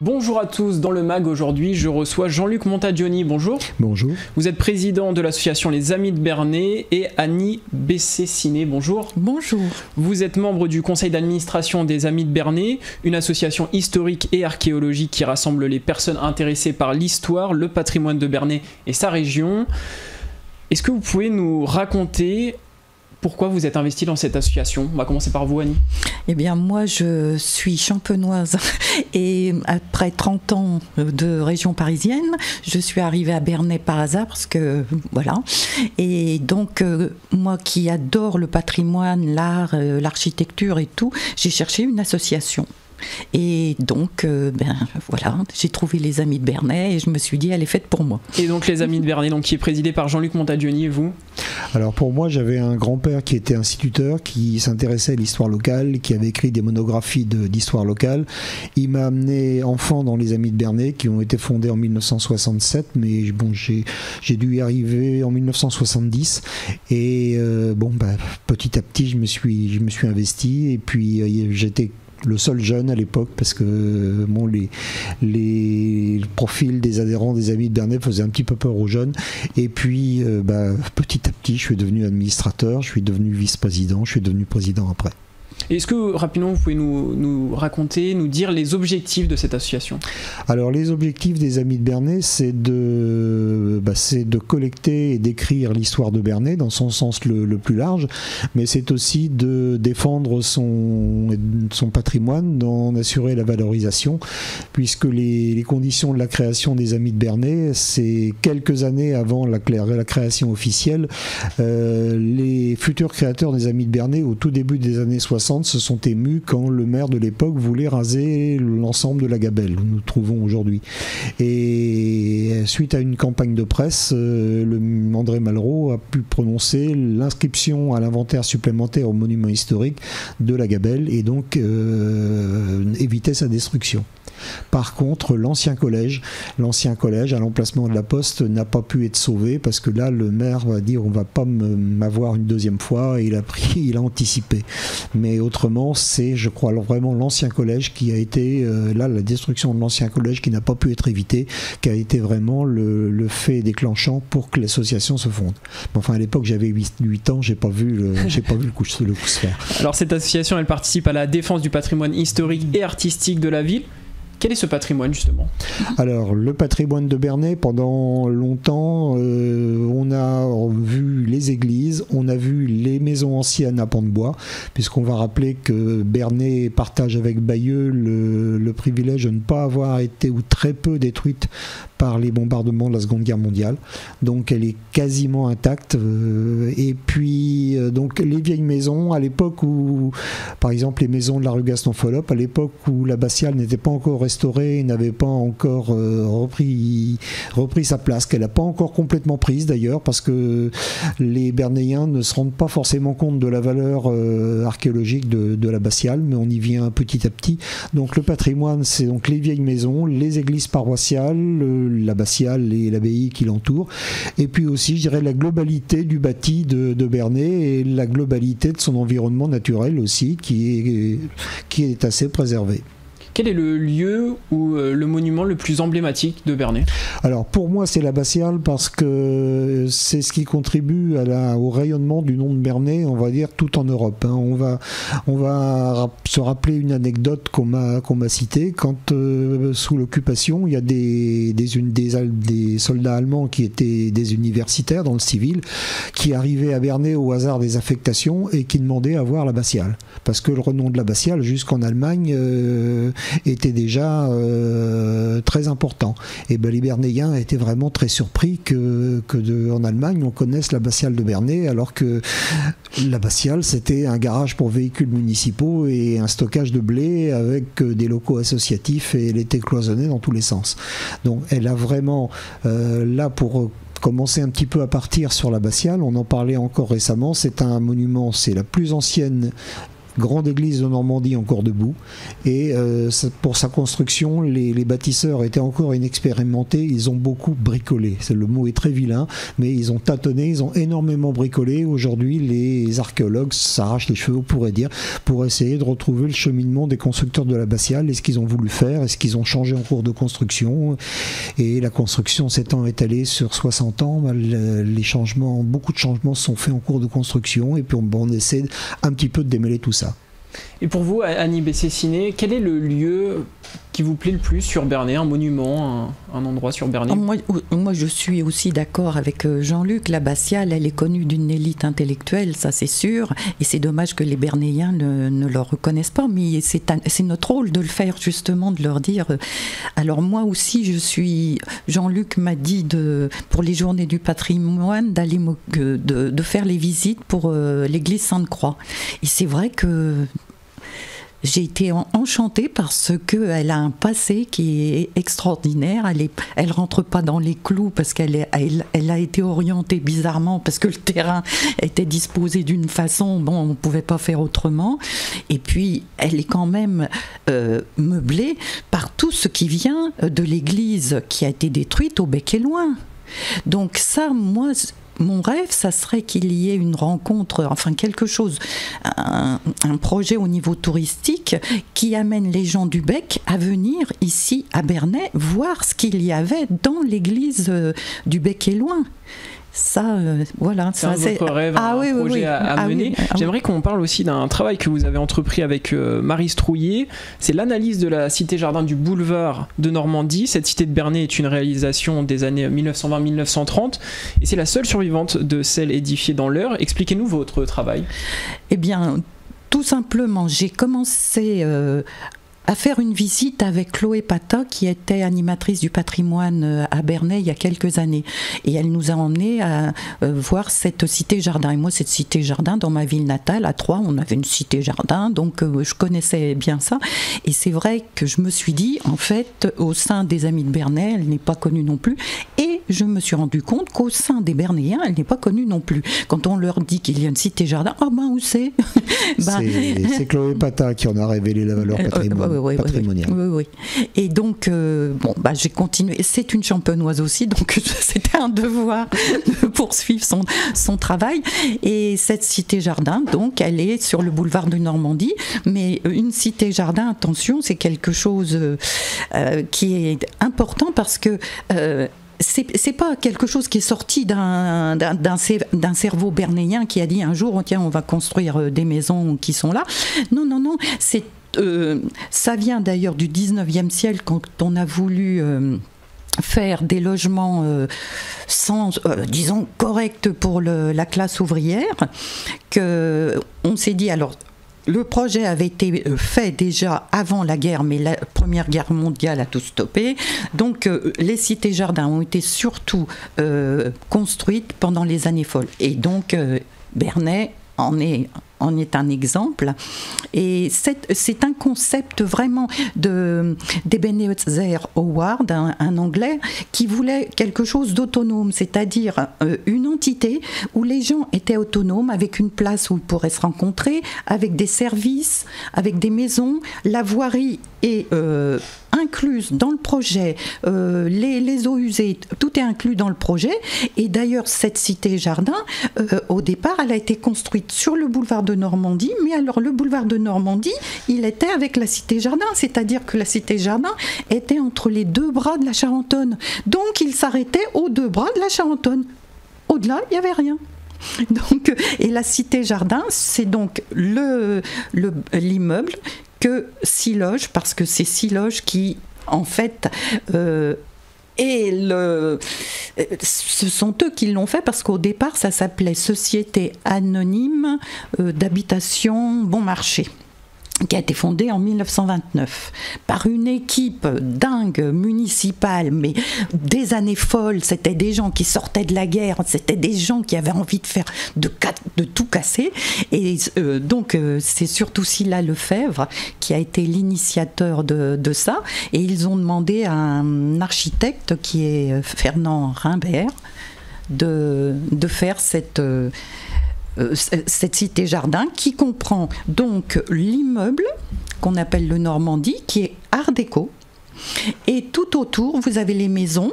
Bonjour à tous, dans le MAG aujourd'hui, je reçois Jean-Luc Montagioni. Bonjour. Bonjour. Vous êtes président de l'association Les Amis de Bernay et Annie Bessé-Ciné. Bonjour. Bonjour. Vous êtes membre du conseil d'administration des Amis de Bernay, une association historique et archéologique qui rassemble les personnes intéressées par l'histoire, le patrimoine de Bernay et sa région. Est-ce que vous pouvez nous raconter pourquoi vous êtes investi dans cette association? On va commencer par vous, Annie. Eh bien, moi, je suis champenoise et après 30 ans de région parisienne, je suis arrivée à Bernay par hasard parce que, voilà. Et donc, euh, moi qui adore le patrimoine, l'art, euh, l'architecture et tout, j'ai cherché une association. Et donc, euh, ben voilà, j'ai trouvé les Amis de Bernay et je me suis dit, elle est faite pour moi. Et donc, les Amis de Bernay, donc, qui est présidé par Jean-Luc Montagioni, et vous? Alors, pour moi, j'avais un grand-père qui était instituteur, qui s'intéressait à l'histoire locale, qui avait écrit des monographies d'histoire locale. Il m'a amené enfant dans les Amis de Bernay, qui ont été fondés en 1967, mais bon, j'ai dû y arriver en 1970. Et euh, bon, bah, petit à petit, je me suis, je me suis investi, et puis euh, j'étais le seul jeune à l'époque parce que bon, les, les profils des adhérents des amis de Bernay faisaient un petit peu peur aux jeunes. Et puis euh, bah, petit à petit, je suis devenu administrateur, je suis devenu vice-président, je suis devenu président après. Est-ce que rapidement vous pouvez nous, raconter, nous dire les objectifs de cette association? Alors les objectifs des Amis de Bernay, c'est de, bah, de collecter et d'écrire l'histoire de Bernay dans son sens le, plus large, mais c'est aussi de défendre son, son patrimoine, d'en assurer la valorisation, puisque les, conditions de la création des Amis de Bernay, c'est quelques années avant la, la création officielle, euh, les futurs créateurs des Amis de Bernay, au tout début des années 60, se sont émus quand le maire de l'époque voulait raser l'ensemble de la gabelle où nous trouvons aujourd'hui. Et suite à une campagne de presse, euh, le André Malraux a pu prononcer l'inscription à l'inventaire supplémentaire au monument historique de la gabelle et donc euh, éviter sa destruction. Par contre, l'ancien collège, l'ancien collège à l'emplacement de la poste n'a pas pu être sauvé parce que là, le maire va dire on va pas m'avoir une deuxième fois et il a pris, il a anticipé. Autrement, c'est, je crois, vraiment l'ancien collège qui a été euh, là la destruction de l'ancien collège qui n'a pas pu être évitée, qui a été vraiment le, fait déclenchant pour que l'association se fonde. enfin, à l'époque, j'avais 8, ans, j'ai pas vu le, j'ai pas vu le coup, le coup se faire. Alors cette association, elle participe à la défense du patrimoine historique et artistique de la ville. Quel est ce patrimoine justement? Alors le patrimoine de Bernay, pendant longtemps, euh, on a vu les églises, on a vu les maisons anciennes à pont de bois, puisqu'on va rappeler que Bernay partage avec Bayeux le, le, privilège de ne pas avoir été ou très peu détruite par les bombardements de la Seconde Guerre mondiale. Donc elle est quasiment intacte. Euh, et puis euh, donc les vieilles maisons, à l'époque où, par exemple les maisons de la rue Gaston-Follop, à l'époque où l'abbatiale n'était pas encore restaurée, n'avait pas encore euh, repris, repris sa place, qu'elle n'a pas encore complètement prise d'ailleurs, parce que les Bernéens ne se rendent pas forcément compte de la valeur archéologique de, de l'abbatiale, mais on y vient petit à petit. Donc le patrimoine, c'est donc les vieilles maisons, les églises paroissiales, l'abbatiale et l'abbaye qui l'entourent. Et puis aussi, je dirais, la globalité du bâti de, de, Bernay et la globalité de son environnement naturel aussi, qui est assez préservé. Quel est le lieu ou euh, le monument le plus emblématique de Bernay Alors pour moi c'est l'abbatiale parce que c'est ce qui contribue au rayonnement du nom de Bernay, on va dire tout en Europe. Hein. On, va, on va se rappeler une anecdote qu'on m'a citée. Quand euh, sous l'occupation il y a des, des, des, des, soldats allemands qui étaient des universitaires dans le civil qui arrivaient à Bernay au hasard des affectations et qui demandaient à voir l'abbatiale. Parce que le renom de l'abbatiale jusqu'en Allemagne... Euh, était déjà euh, très important. Et ben, les Bernéens étaient vraiment très surpris que, que en Allemagne on connaisse l'abbatiale de Bernay, alors que l'abbatiale c'était un garage pour véhicules municipaux et un stockage de blé avec euh, des locaux associatifs et elle était cloisonnée dans tous les sens. Donc elle a vraiment, euh, là pour commencer un petit peu à partir sur l'abbatiale, on en parlait encore récemment, c'est un monument, c'est la plus ancienne grande église de Normandie encore debout. Et euh, pour sa construction, les, bâtisseurs étaient encore inexpérimentés. Ils ont beaucoup bricolé. Le mot est très vilain, mais ils ont tâtonné, ils ont énormément bricolé. Aujourd'hui, les archéologues s'arrachent les cheveux, on pourrait dire, pour essayer de retrouver le cheminement des constructeurs de l'abbatiale et ce qu'ils ont voulu faire, est-ce qu'ils ont changé en cours de construction? Et la construction s'étant étalée sur 60 ans, bah, les changements, beaucoup de changements sont faits en cours de construction. Et puis on essaie un petit peu de démêler tout ça. Et pour vous, Annie Bessessiné, quel est le lieu qui vous plaît le plus sur Bernay, un monument, un, endroit sur Bernay? Ah, moi, je suis aussi d'accord avec euh, Jean-Luc. La Bastiale, elle est connue d'une élite intellectuelle, ça c'est sûr. Et c'est dommage que les Bernéens ne, ne le reconnaissent pas. Mais c'est notre rôle de le faire, justement, de leur dire. Euh, alors moi aussi, je suis. Jean-Luc m'a dit de, pour les journées du patrimoine d'aller de, faire les visites pour euh, l'église Sainte-Croix. Et c'est vrai que j'ai été enchantée parce qu'elle a un passé qui est extraordinaire. Elle, est, elle rentre pas dans les clous parce qu'elle elle, a été orientée bizarrement parce que le terrain était disposé d'une façon, bon, on ne pouvait pas faire autrement. Et puis, elle est quand même euh, meublée par tout ce qui vient de l'église qui a été détruite au bec et loin. Donc ça, moi, mon rêve, ça serait qu'il y ait une rencontre, enfin quelque chose, un, projet au niveau touristique qui amène les gens du Bec à venir ici à Bernay voir ce qu'il y avait dans l'église euh, du Bec et loin ça, euh, voilà. C'est un votre rêve, ah, un oui, projet à, ah mener. Ah J'aimerais qu'on parle aussi d'un travail que vous avez entrepris avec euh, Marie Strouillet. C'est l'analyse de la cité-jardin du boulevard de Normandie. Cette cité de Bernay est une réalisation des années 1920-1930 et c'est la seule survivante de celle édifiée dans l'heure. Expliquez-nous votre travail. Eh bien, tout simplement, j'ai commencé euh, à faire une visite avec Chloé Pata, qui était animatrice du patrimoine euh, à Bernay il y a quelques années. Et elle nous a emmenés à euh, voir cette cité-jardin. Et moi, cette cité-jardin, dans ma ville natale, à Troyes, on avait une cité-jardin, donc euh, je connaissais bien ça. Et c'est vrai que je me suis dit, en fait, au sein des Amis de Bernay, elle n'est pas connue non plus. Je me suis rendu compte qu'au sein des Bernéens, elle n'est pas connue non plus. Quand on leur dit qu'il y a une cité-jardin, ah ben où c'est? Ben, C'est Chloé Pata qui en a révélé la valeur patrimoniale oui, Oui, Et donc, euh, bon, bah, j'ai continué. C'est une champenoise aussi, donc c'était un devoir de poursuivre son, son travail. Et cette cité-jardin, donc, elle est sur le boulevard de Normandie. Mais une cité-jardin, attention, c'est quelque chose euh, qui est important parce que euh, c'est pas quelque chose qui est sorti d'un cerveau bernéen qui a dit un jour, tiens, on va construire des maisons qui sont là. Non, non, non, euh, ça vient d'ailleurs du 19e siècle quand on a voulu euh, faire des logements euh, sans, disons, corrects pour la classe ouvrière, que on s'est dit alors. Le projet avait été fait déjà avant la guerre, mais la Première Guerre mondiale a tout stoppé. Donc les cités-jardins ont été surtout construites pendant les années folles. Et donc Bernay en est en est un exemple. Et c'est un concept vraiment de d'Ebenezer Howard, un, Anglais, qui voulait quelque chose d'autonome, c'est-à-dire euh, une entité où les gens étaient autonomes, avec une place où ils pourraient se rencontrer, avec des services, avec des maisons. La voirie est euh, incluse dans le projet, euh, les, eaux usées, tout est inclus dans le projet. Et d'ailleurs, cette cité-jardin, au départ, elle a été construite sur le boulevard de Normandie, mais alors le boulevard de Normandie, il était avec la cité Jardin, c'est-à-dire que la cité Jardin était entre les deux bras de la Charentonne. Donc il s'arrêtait aux deux bras de la Charentonne. Au-delà, il n'y avait rien. Donc, et la cité Jardin, c'est donc le, l'immeuble que six loges, parce que c'est six loges qui, en fait, euh, et le, ce sont eux qui l'ont fait parce qu'au départ, ça s'appelait Société anonyme euh, d'habitation bon marché qui a été fondée en 1929 par une équipe dingue municipale, mais des années folles. C'était des gens qui sortaient de la guerre, c'était des gens qui avaient envie de faire de, tout casser. Et euh, donc euh, c'est surtout Silla Lefebvre qui a été l'initiateur de, ça. Et ils ont demandé à un architecte qui est Fernand Rimbert de, de faire cette cette cité jardin qui comprend donc l'immeuble qu'on appelle le Normandie, qui est art déco. Et tout autour, vous avez les maisons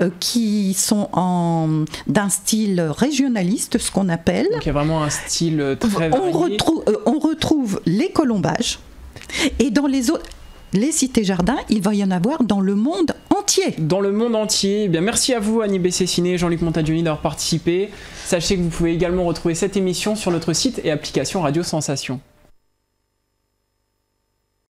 euh, qui sont d'un style régionaliste, ce qu'on appelle. Donc il y a vraiment un style très on retrouve, euh, on retrouve les colombages. Et dans les autres, les cités-jardins, il va y en avoir dans le monde Dans le monde entier. Eh bien, merci à vous, Annie Bessessiné et Jean-Luc Montagioni, d'avoir participé. Sachez que vous pouvez également retrouver cette émission sur notre site et application Radio Sensation.